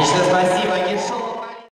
Большое спасибо.